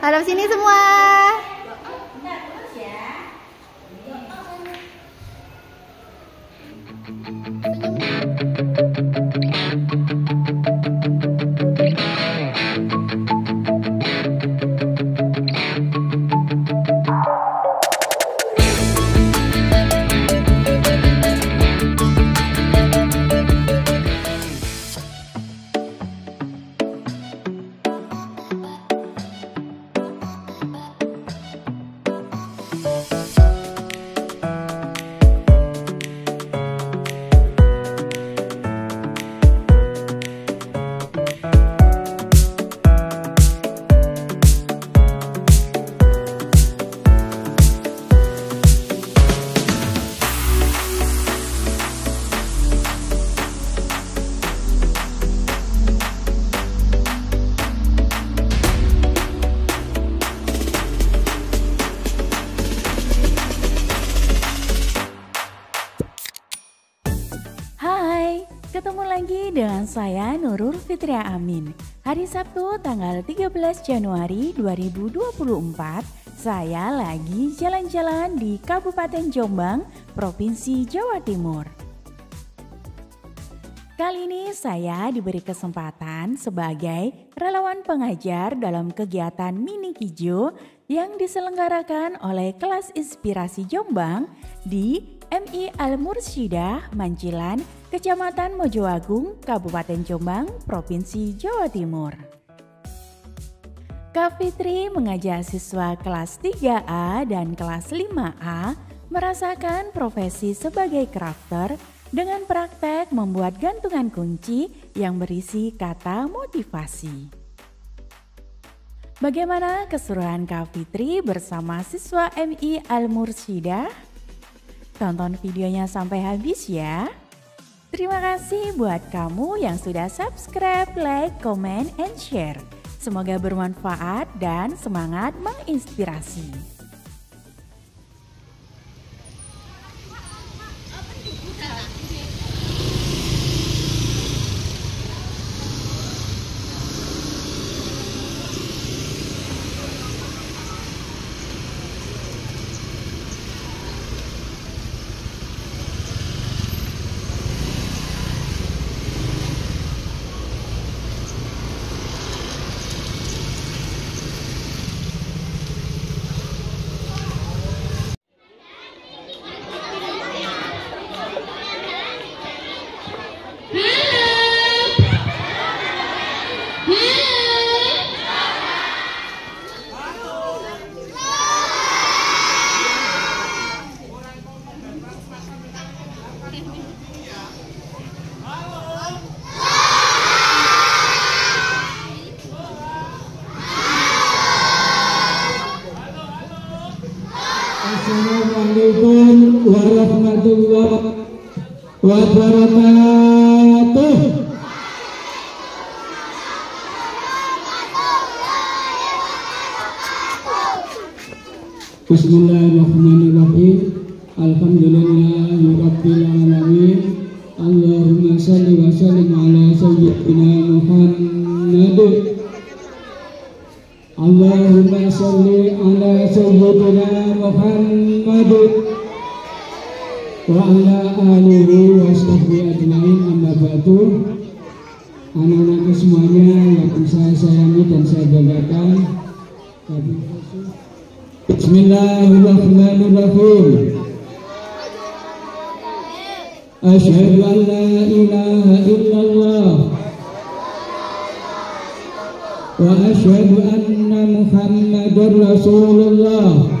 hadap sini semua. Fitria Amin. Hari Sabtu tanggal 13 Januari 2024, saya lagi jalan-jalan di Kabupaten Jombang, Provinsi Jawa Timur. Kali ini saya diberi kesempatan sebagai relawan pengajar dalam kegiatan Mini Kijo yang diselenggarakan oleh kelas inspirasi Jombang di MI Al Mursyidah Mancilan, Kecamatan Mojoagung, Kabupaten Jombang, Provinsi Jawa Timur. Kak Fitri mengajak siswa kelas 3A dan kelas 5A merasakan profesi sebagai crafter dengan praktek membuat gantungan kunci yang berisi kata motivasi. Bagaimana keseruan Kak Fitri bersama siswa MI Al Mursyidah? Tonton videonya sampai habis ya. Terima kasih buat kamu yang sudah subscribe, like, comment, and share. Semoga bermanfaat dan semangat menginspirasi. Selain Mbak batu anak-anak semuanya yang saya sayangi dan saya banggakan. Bismillahirrahmanirrahim. Asyhadu an la ilaha illallah. Wa asyhadu anna Muhammadar Rasulullah.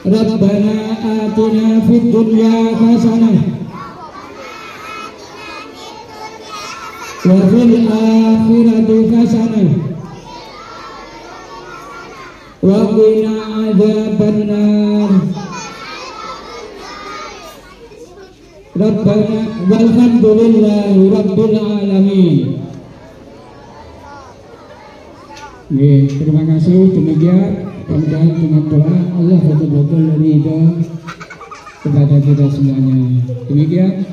Rabbana atina fid dunya hasanah wa fil akhirati hasanah wa qina adzabannar. Rabbana walhamdulillahi rabbil alamin. Oke, terima kasih. Demikian mudah-mudahan dengan doa Allah betul-betul ridho kepada kita semuanya. Demikian.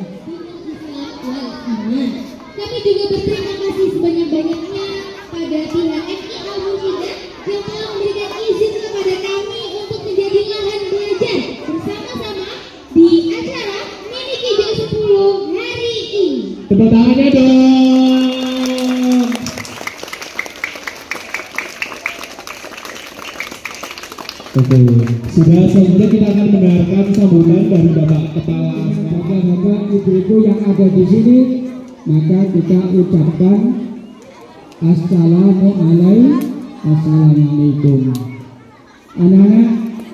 Kami juga berterima kasih sebanyak-banyaknya pada pihak FI Al Mujidah yang telah memberikan izin kepada kami untuk menjadi lahan belajar bersama-sama di acara Mini Kijo 10 hari ini. tepuk tangannya dong Oke, sudah selanjutnya kita akan mendengarkan sambutan dari Bapak Kepala Bapak-bapak ibu-ibu yang ada di sini, maka kita ucapkan Assalamualaikum. Assalamualaikum. Anak-anak,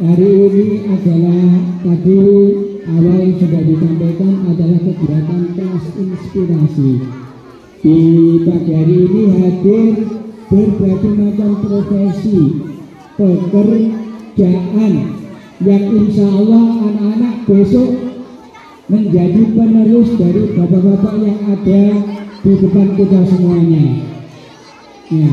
hari ini adalah tadi awal sudah disampaikan adalah kegiatan kelas inspirasi. Di pagi hari ini hadir berbagai macam profesi, pekerjaan yang insya Allah anak-anak besok menjadi penerus dari bapak-bapak yang ada di depan kita semuanya. Ya.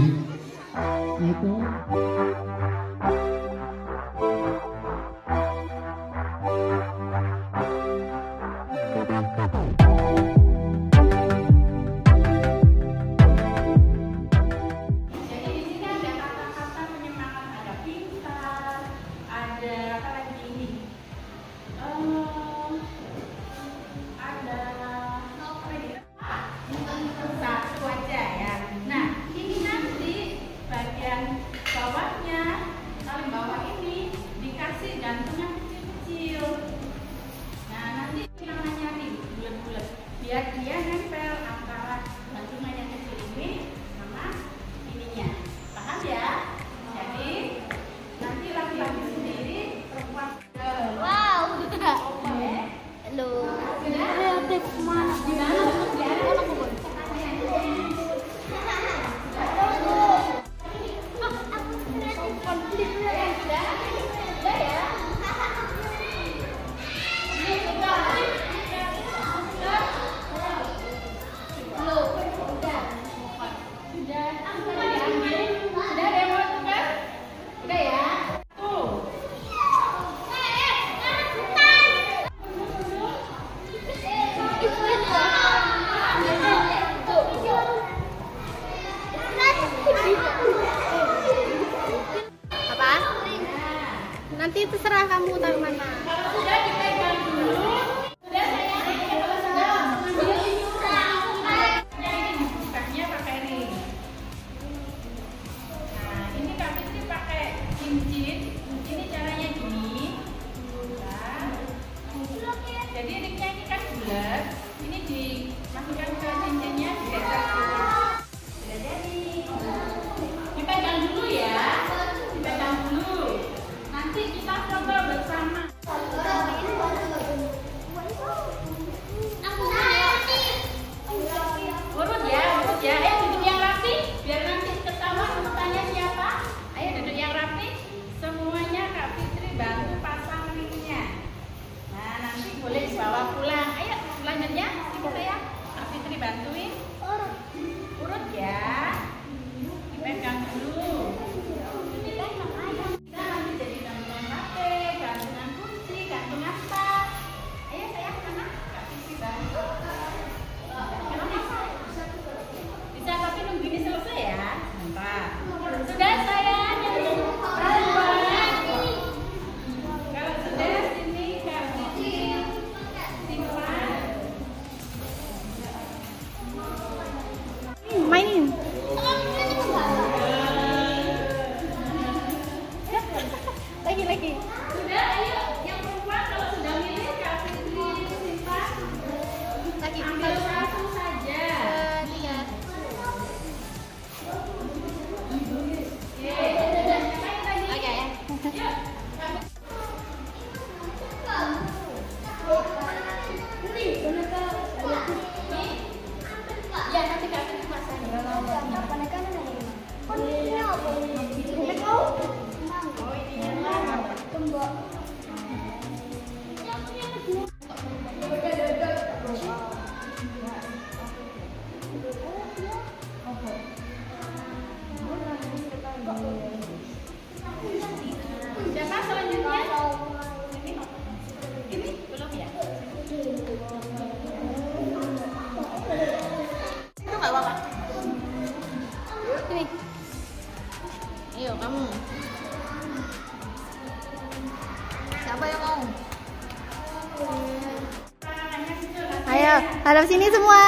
Hadap sini semua.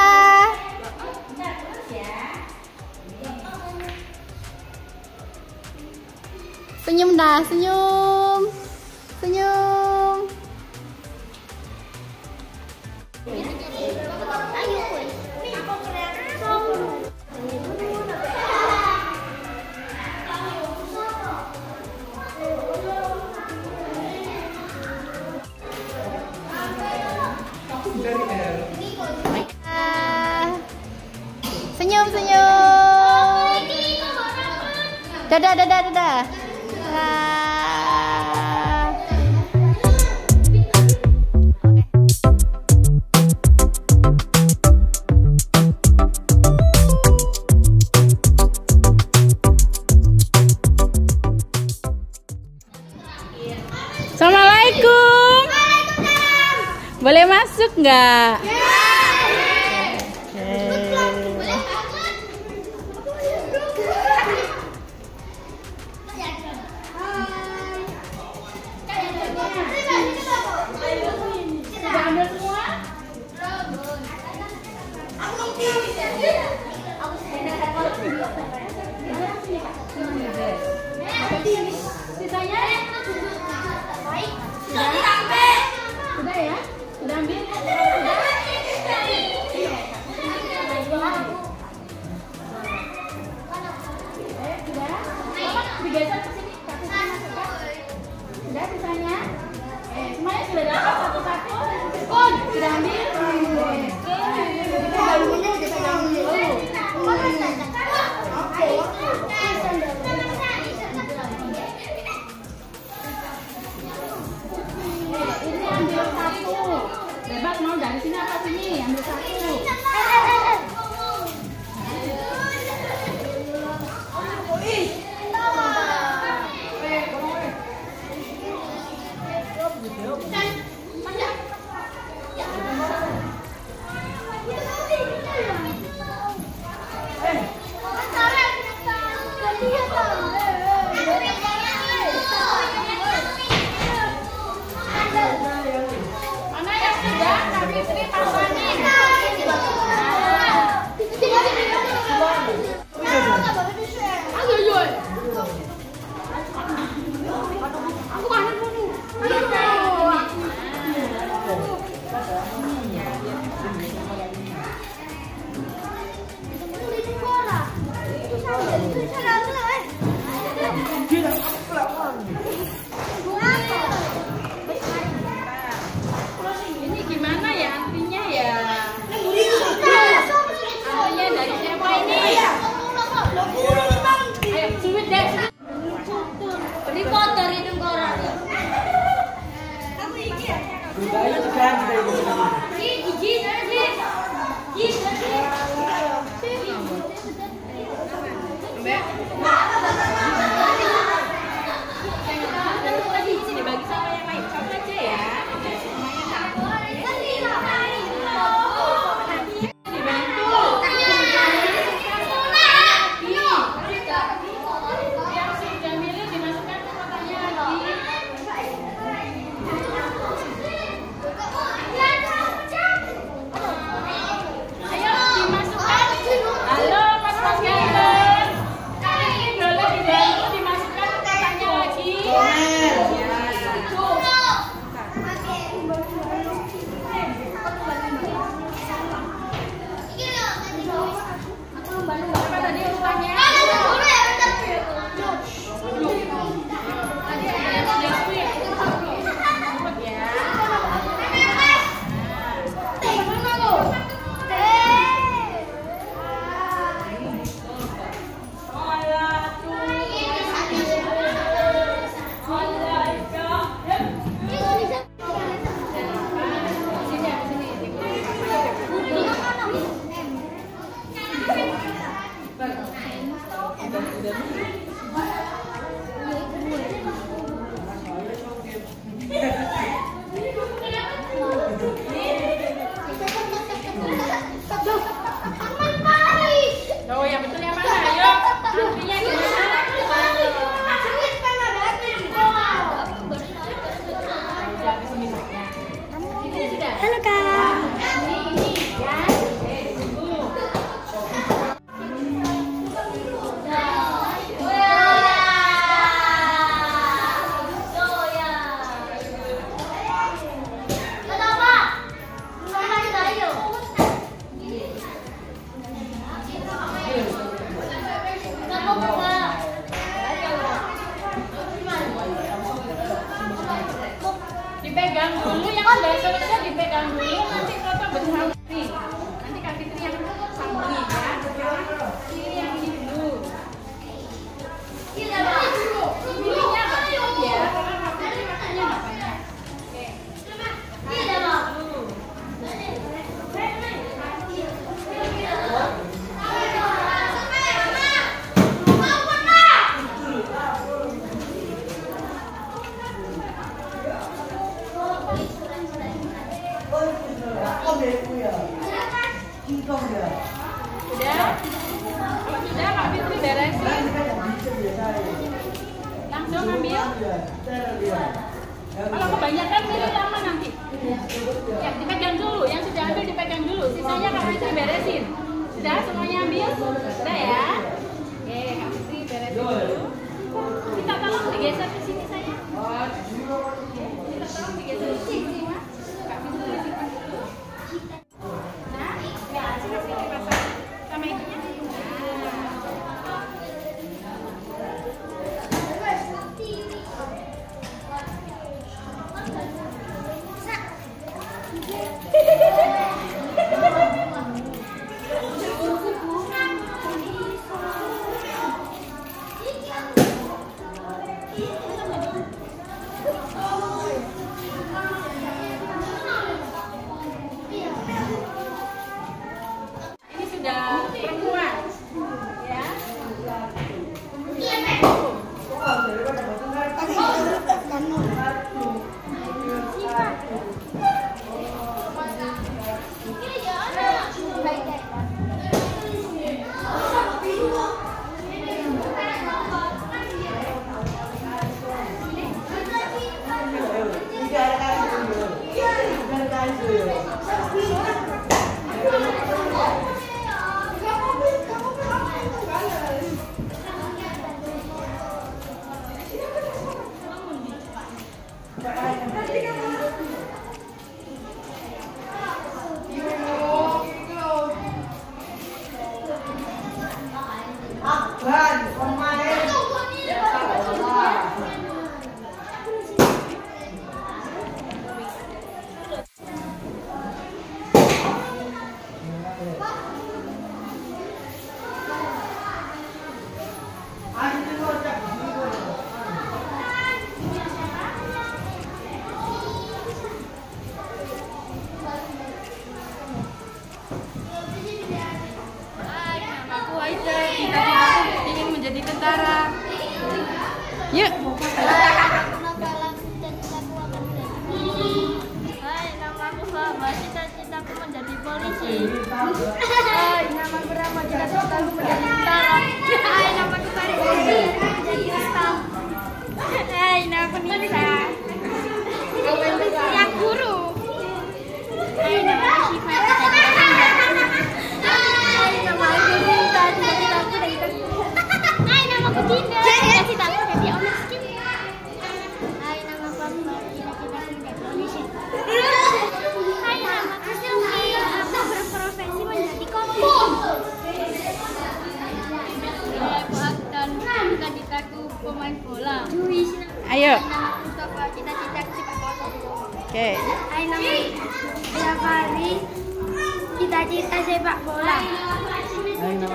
Senyum dah, senyum. yeah,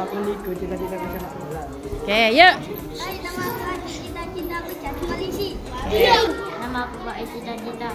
Oke, yuk. Hai, nama aku cita-cita jadi polisi. Nama aku Pak cita-cita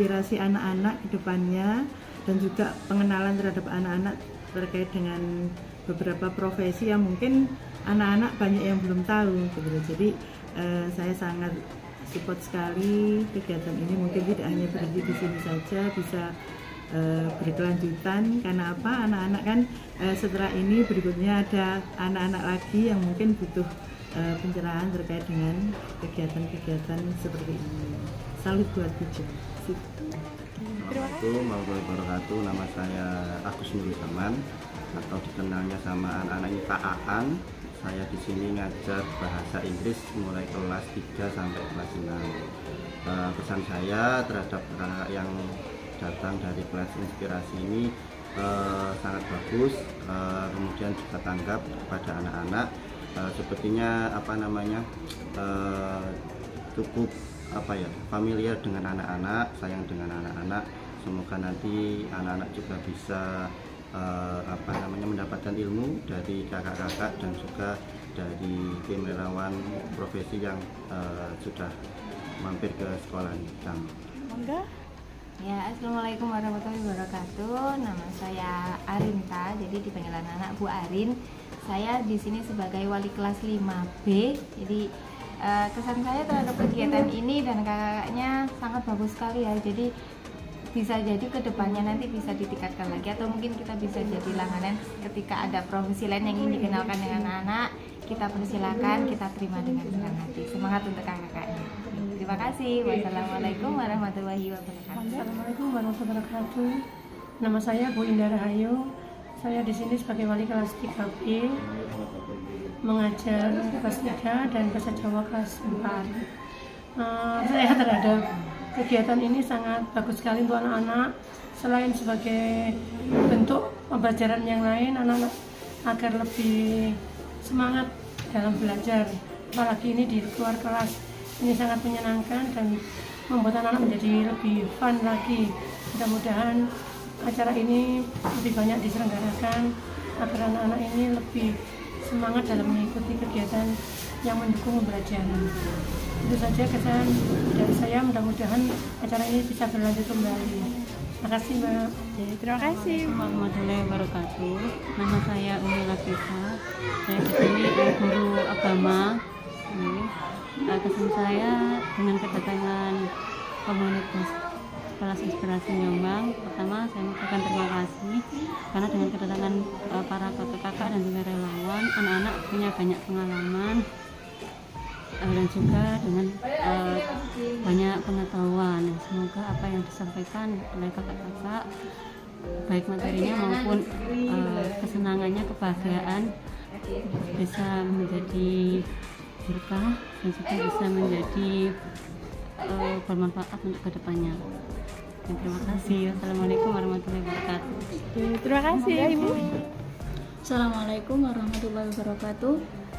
bisa menginspirasi anak-anak ke depannya dan juga pengenalan terhadap anak-anak terkait dengan beberapa profesi yang mungkin anak-anak banyak yang belum tahu gitu. Jadi eh, saya sangat support sekali kegiatan ini mungkin tidak hanya berhenti di sini saja bisa eh, berkelanjutan karena apa anak-anak kan eh, setelah ini berikutnya ada anak-anak lagi yang mungkin butuh eh, pencerahan terkait dengan kegiatan-kegiatan seperti ini. Salut buat Pujo. Assalamualaikum warahmatullahi wabarakatuh. Nama saya Agus Nurul Zaman atau dikenalnya sama anak-anak ini Kak Aan. Saya di sini ngajar bahasa Inggris mulai kelas 3 sampai kelas 6. Eh, pesan saya terhadap anak yang datang dari kelas inspirasi ini eh, sangat bagus. Eh, kemudian juga tanggap kepada anak-anak. Eh, sepertinya apa namanya eh, cukup apa ya familiar dengan anak-anak, sayang dengan anak-anak. Semoga nanti anak-anak juga bisa eh, apa namanya mendapatkan ilmu dari kakak-kakak dan juga dari tim relawan profesi yang eh, sudah mampir ke sekolah. Mangga. Ya, Assalamualaikum warahmatullahi wabarakatuh. Nama saya Arinta, jadi dipanggil anak Bu Arin. Saya di sini sebagai wali kelas 5B. Jadi eh, kesan saya terhadap kegiatan ini dan kakaknya sangat bagus sekali ya. Jadi bisa jadi ke depannya nanti bisa ditingkatkan lagi atau mungkin kita bisa jadi langganan ketika ada profesi lain yang ingin dikenalkan dengan anak kita persilakan kita terima dengan senang hati semangat untuk kakak-kakaknya terima kasih wassalamualaikum warahmatullahi wabarakatuh Assalamualaikum warahmatullahi wabarakatuh. Nama saya Bu Indah Rahayu. Saya di sini sebagai wali kelas 3B mengajar kelas 3 dan bahasa Jawa kelas 4. Eh, saya terhadap kegiatan ini sangat bagus sekali untuk anak-anak. Selain sebagai bentuk pembelajaran yang lain, anak-anak agar lebih semangat dalam belajar. Apalagi ini di luar kelas ini sangat menyenangkan dan membuat anak-anak menjadi lebih fun lagi. Mudah-mudahan acara ini lebih banyak diselenggarakan agar anak-anak ini lebih semangat dalam mengikuti kegiatan yang mendukung pembelajaran. Itu saja kesan dari saya. Mudah-mudahan acara ini bisa berlanjut kembali. Terima kasih, Mbak. Terima kasih. warahmatullahi wabarakatuh. Nama saya Umi Latifah. Saya di sini guru agama. Kesan saya dengan kedatangan komunitas kelas inspirasi Jombang. Pertama saya mengucapkan terima kasih karena dengan kedatangan eh, para kakak-kakak dan juga relawan, anak-anak punya banyak pengalaman eh, dan juga dengan eh, banyak pengetahuan. Semoga apa yang disampaikan oleh kakak-kakak baik materinya maupun eh, kesenangannya, kebahagiaan bisa menjadi berkah dan juga bisa menjadi eh, bermanfaat untuk ke depannya. Dan terima kasih. Wassalamualaikum warahmatullahi wabarakatuh. Terima kasih ya Ibu. Assalamualaikum warahmatullahi wabarakatuh.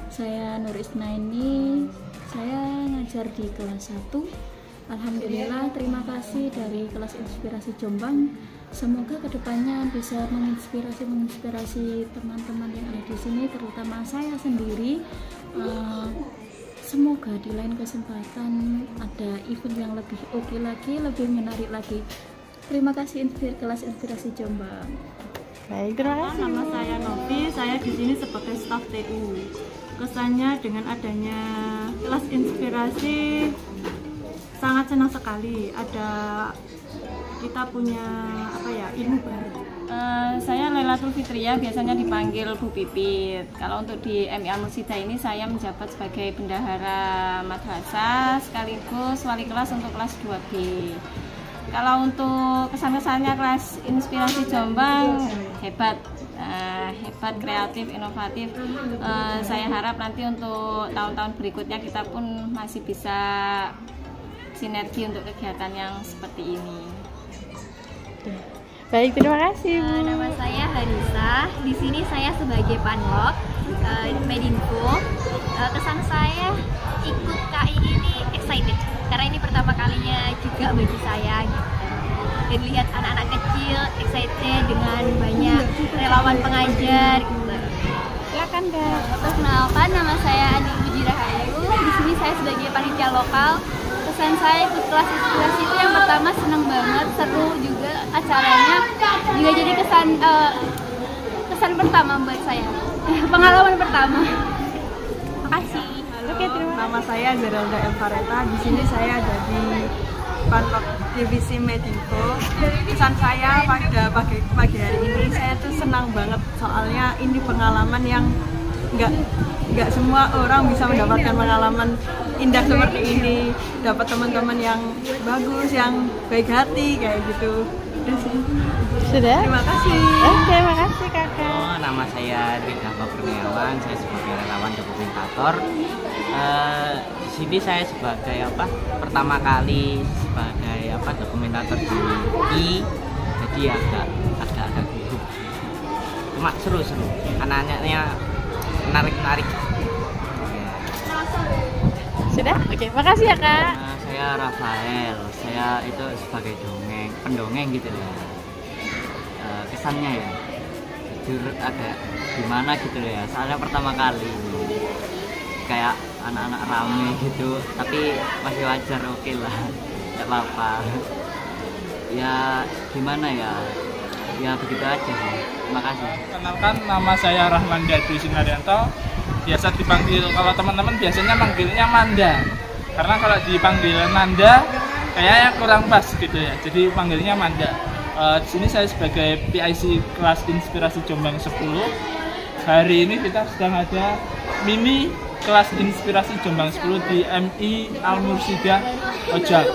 Saya Nur Isnaini. Saya ngajar di kelas 1. Alhamdulillah, terima kasih dari kelas inspirasi Jombang. Semoga ke depannya bisa menginspirasi menginspirasi teman-teman yang ada di sini, terutama saya sendiri. Eh, semoga di lain kesempatan ada event yang lebih oke lagi, lebih menarik lagi. Terima kasih Inspir kelas inspirasi Jombang. Baik, terima kasih. Nama saya Novi, saya di sini sebagai staf TU. Kesannya dengan adanya kelas inspirasi sangat senang sekali. Ada kita punya apa ya ilmu baru. Eh, saya Lailatul Fitria, biasanya dipanggil Bu Pipit. Kalau untuk di MIA Mursida ini saya menjabat sebagai bendahara madrasah sekaligus wali kelas untuk kelas 2B. Kalau untuk kesan-kesannya kelas inspirasi Jombang hebat, Eh, hebat, kreatif, inovatif. Eh, saya harap nanti untuk tahun-tahun berikutnya kita pun masih bisa sinergi untuk kegiatan yang seperti ini. Baik, terima kasih Bu. Eh, nama saya Harisa. Di sini saya sebagai panlok uh, Medinfo. Eh, kesan saya ikut KI ini excited karena ini pertama kalinya juga bagi saya. Gitu. dan lihat anak-anak kecil excited dengan banyak relawan pengajar gitu. Silakan kak. Perkenalkan nama saya Andi Puji Rahayu. Di sini saya sebagai panitia lokal. Kesan saya ikut kelas inspirasi itu yang pertama senang banget, seru juga acaranya. Juga jadi kesan eh, kesan pertama buat saya. Pengalaman pertama. Makasih. Oke, terima Nama saya Zeralda Elvareta. Di sini saya jadi panlok divisi Medinfo. Kesan saya pada pagi, pagi hari ini saya tuh senang banget soalnya ini pengalaman yang nggak nggak semua orang bisa mendapatkan pengalaman indah seperti ini. Dapat teman-teman yang bagus, yang baik hati kayak gitu. Sih. Sudah? Terima kasih. Oke, makasih kakak. Oh, nama saya Dwi Dava Kurniawan, saya sebagai relawan dokumentator. Eh, di sini saya sebagai apa? Pertama kali sebagai apa dokumentator di I, jadi agak agak agak gugup. Cuma seru-seru, anaknya menarik-menarik. Sudah? Oke, makasih ya kak. Nah, saya Rafael, saya itu sebagai dongeng, pendongeng gitu ya. Eh, kesannya ya, jujur agak gimana gitu ya. Soalnya pertama kali kayak anak-anak rame gitu, tapi masih wajar oke lah, nggak apa-apa. Ya gimana ya, ya begitu aja sih. Terima kasih. Kenalkan nama saya Rahman Dadi Sinaryanto. Biasa dipanggil kalau teman-teman biasanya manggilnya Manda. Karena kalau dipanggil Nanda kayaknya kurang pas gitu ya. Jadi panggilnya Manda. Eh, di sini saya sebagai PIC kelas Inspirasi Jombang 10. Hari ini kita sedang ada mini kelas Inspirasi Jombang 10 di MI Al Mursida Ojak.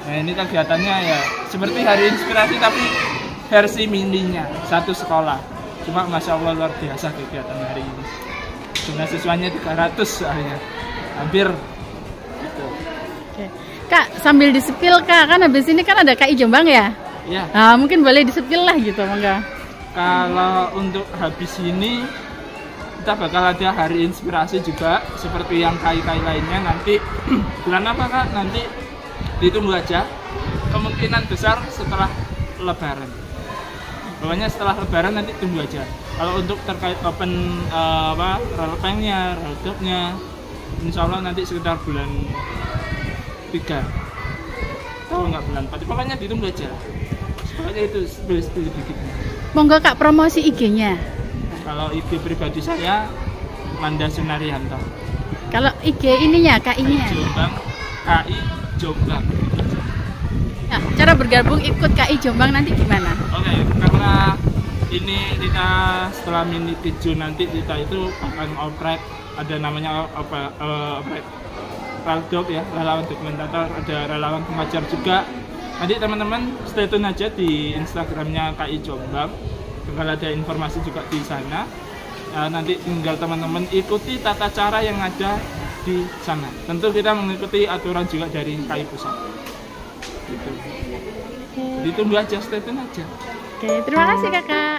Nah, ini kegiatannya ya seperti hari inspirasi tapi versi mininya satu sekolah. Cuma masya Allah luar biasa kegiatan hari ini. Jumlah siswanya 300 soalnya. Hampir gitu. Oke. Kak, sambil disepil kak, kan habis ini kan ada KI Jombang ya? Ya. Nah, mungkin boleh disepil lah gitu, mangga. Kalau untuk habis ini kita bakal ada hari inspirasi juga seperti yang kai-kai lainnya nanti bulan apa kak? Nanti ditunggu aja. Kemungkinan besar setelah Lebaran. Pokoknya setelah Lebaran nanti tunggu aja. Kalau untuk terkait open eh, apa relpengnya, reldopnya, Insya Allah nanti sekitar bulan 3 Oh enggak bulan 4 Pokoknya ditunggu aja Pokoknya itu spill-spill dikit Monggo kak promosi IG-nya. Kalau IG pribadi saya Manda Sunaryanto Kalau IG ininya, KI-nya. Jombang KI Jombang Nah, cara bergabung ikut KI Jombang nanti gimana? Oke karena ini kita setelah mini keju nanti kita itu akan oprek ada namanya apa eh, oprek Raldop ya relawan dokumentator ada relawan pengajar juga. Nanti teman-teman stay tune aja di Instagramnya KI Jombang. Bakal ada informasi juga di sana. Ya, nanti tinggal teman-teman ikuti tata cara yang ada di sana. Tentu kita mengikuti aturan juga dari KI Pusat gitu. Jadi tunggu aja, stay tune aja. Oke, terima kasih kakak.